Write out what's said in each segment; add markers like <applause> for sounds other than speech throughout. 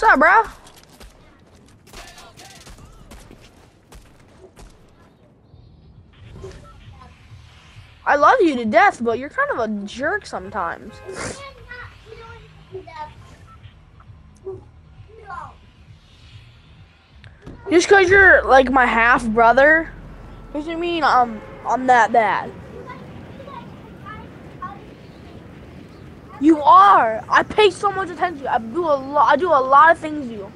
What's up, bro? I love you to death, but you're kind of a jerk sometimes. Just cause you're like my half brother doesn't mean I'm I'm that bad. You are. I pay so much attention. I do a lot. I do a lot of things. You.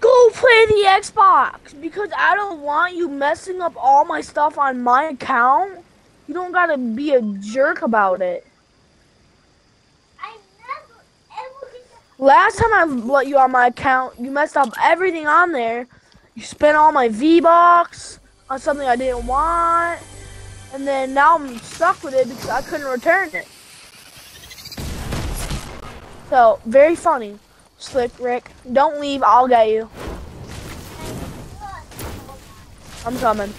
Go play the Xbox because I don't want you messing up all my stuff on my account. You don't gotta be a jerk about it. Last time I let you on my account, you messed up everything on there. You spent all my V-Bucks on something I didn't want. And then now I'm stuck with it because I couldn't return it. So, very funny. Slick Rick. Don't leave, I'll get you. I'm coming.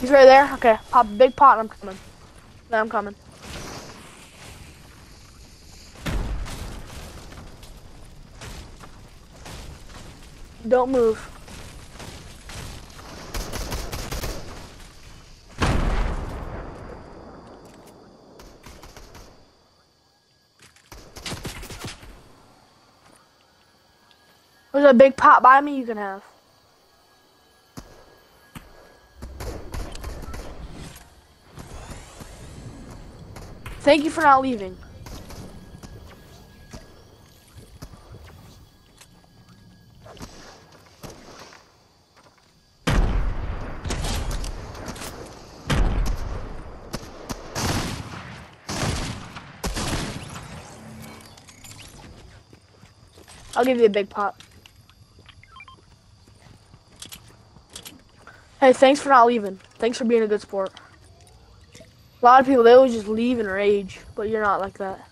He's right there? Okay, pop a big pot I'm coming. Then I'm coming. Don't move. There's a big pot by me you can have. Thank you for not leaving. I'll give you a big pop. Hey, thanks for not leaving. Thanks for being a good sport. A lot of people, they always just leave and rage, but you're not like that.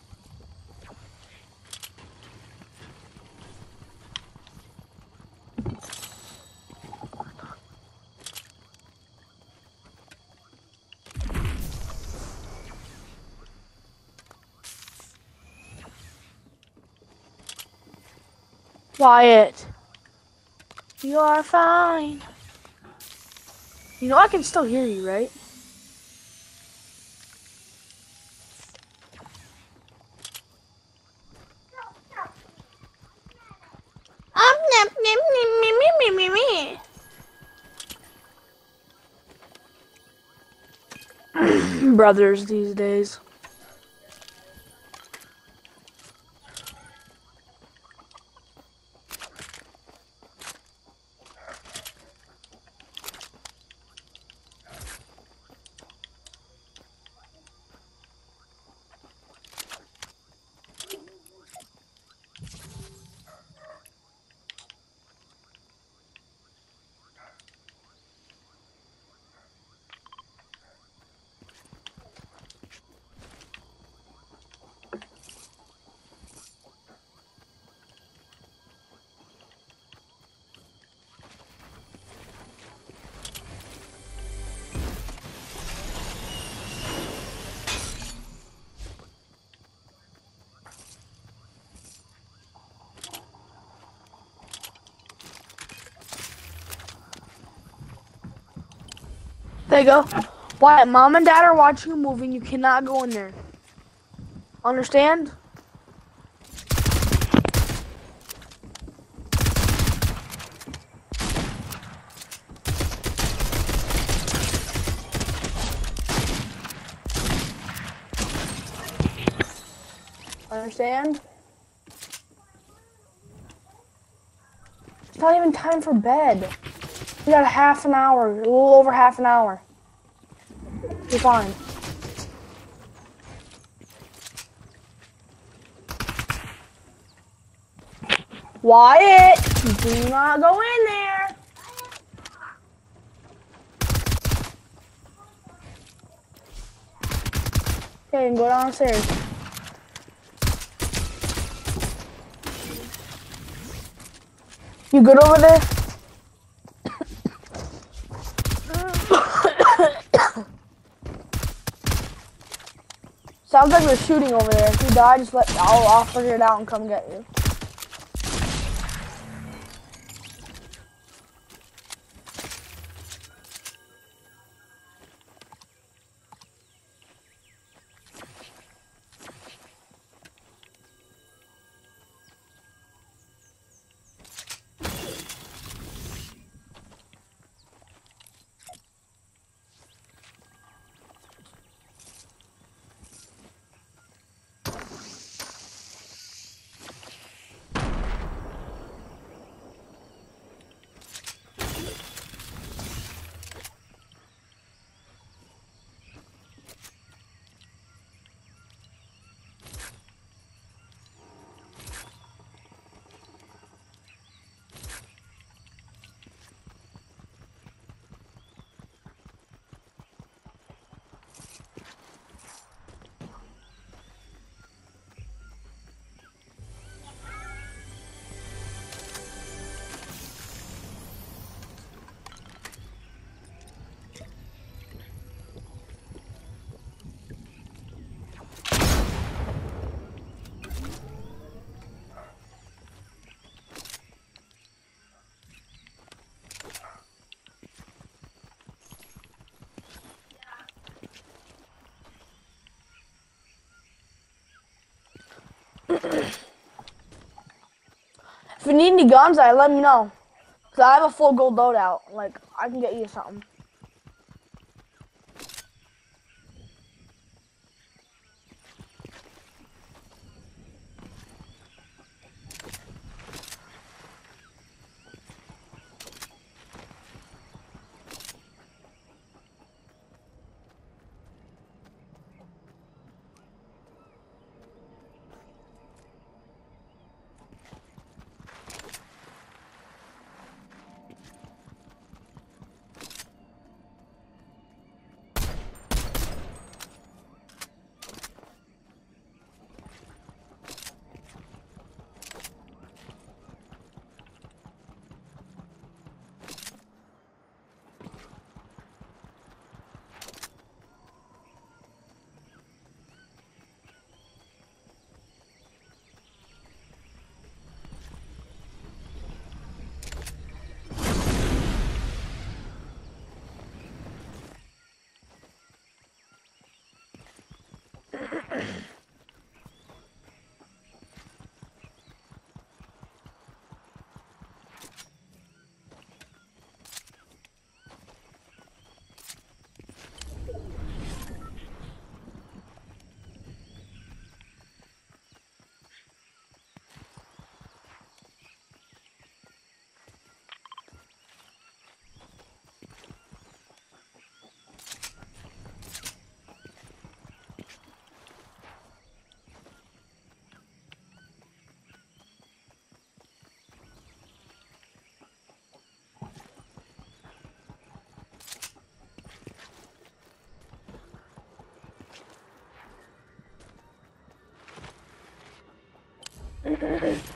Quiet. You are fine. You know I can still hear you, right? Brothers these days. There you go. Why mom and dad are watching a movie and you cannot go in there. Understand? Understand? It's not even time for bed. We got a half an hour, a little over half an hour. You're fine. Wyatt, do not go in there. Okay, and go downstairs. You good over there? Sounds like we're shooting over there. If you die, just let I'll, I'll figure it out and come get you. You need any guns, I let me know. Cause I have a full gold loadout. Like I can get you something. What's <laughs> Mm-hmm. <laughs>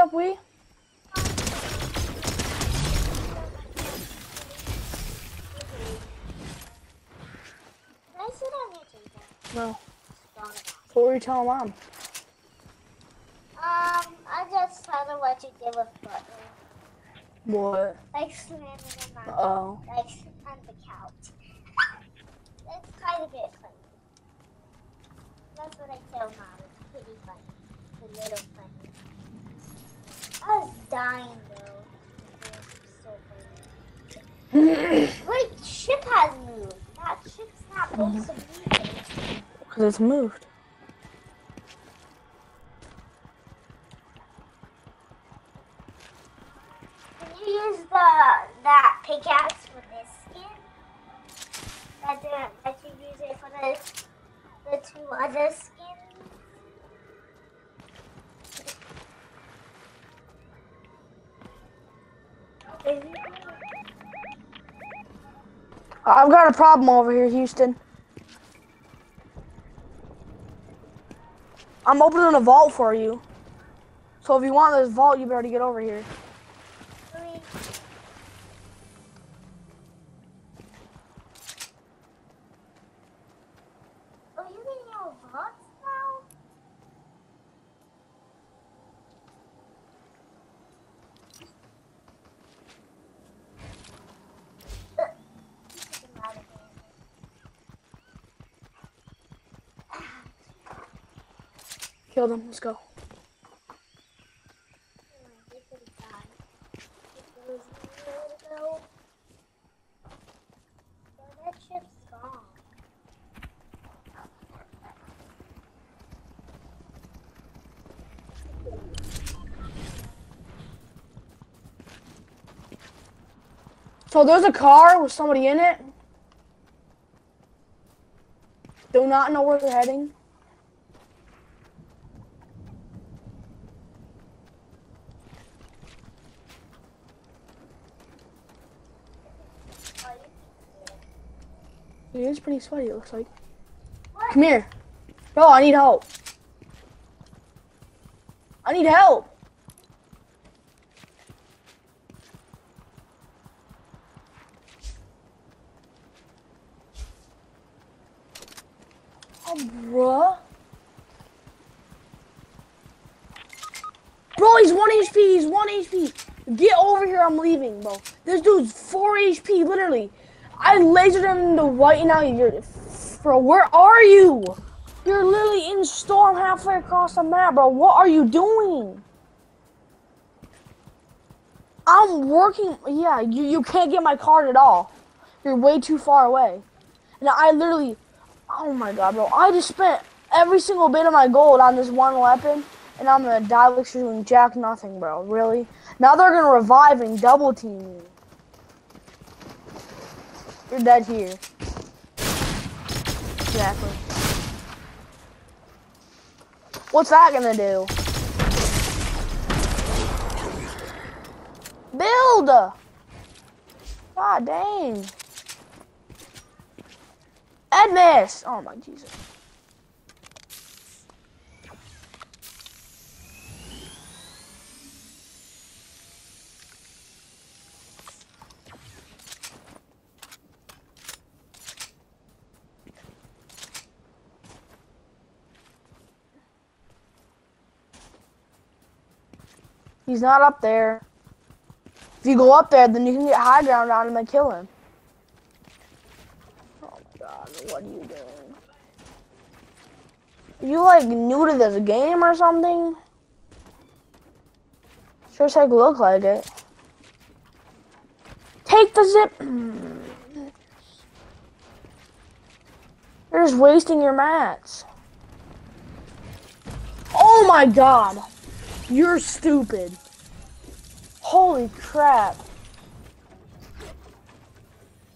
up, we? No. What were you telling mom? Um, I just told her what you did with Butler. What? Like slamming him on, oh. like, on the couch. <laughs> That's quite a bit funny. That's what I tell mom. It's pretty funny. It's a little funny. I was dying though. It was so funny. Wait, ship has moved. That ship's not supposed to be there. Because it's moved. Can you use the that pickaxe for this skin? That didn't you use it for the the two other skins? I've got a problem over here, Houston. I'm opening a vault for you. So if you want this vault, you better get over here. Really? Oh, you getting your bots now? Uh, this is a lot of damage. Kill them. Let's go. So there's a car with somebody in it. Do not know where they're heading. He pretty sweaty, it looks like. Come here. Bro, I need help. I need help. Oh, bruh. Bro, he's 1 HP. He's 1 HP. Get over here. I'm leaving, bro. This dude's 4 HP, literally. I lasered him into white, and now you're. Bro, where are you? You're literally in storm halfway across the map, bro. What are you doing? I'm working. Yeah, you, you can't get my card at all. You're way too far away. And I literally. Oh my god, bro. I just spent every single bit of my gold on this one weapon, and I'm gonna die like shooting jack nothing, bro. Really? Now they're gonna revive and double team me. You're dead here. Exactly. What's that gonna do? Build! God dang. Edmis! Oh my Jesus. He's not up there. If you go up there, then you can get high ground on him and kill him. Oh my god, what are you doing? Are you like new to this game or something? Sure as look like it. Take the zip. <clears throat> You're just wasting your mats. Oh my god. You're stupid. Holy crap.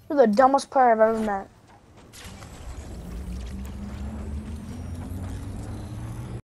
You're the dumbest player I've ever met.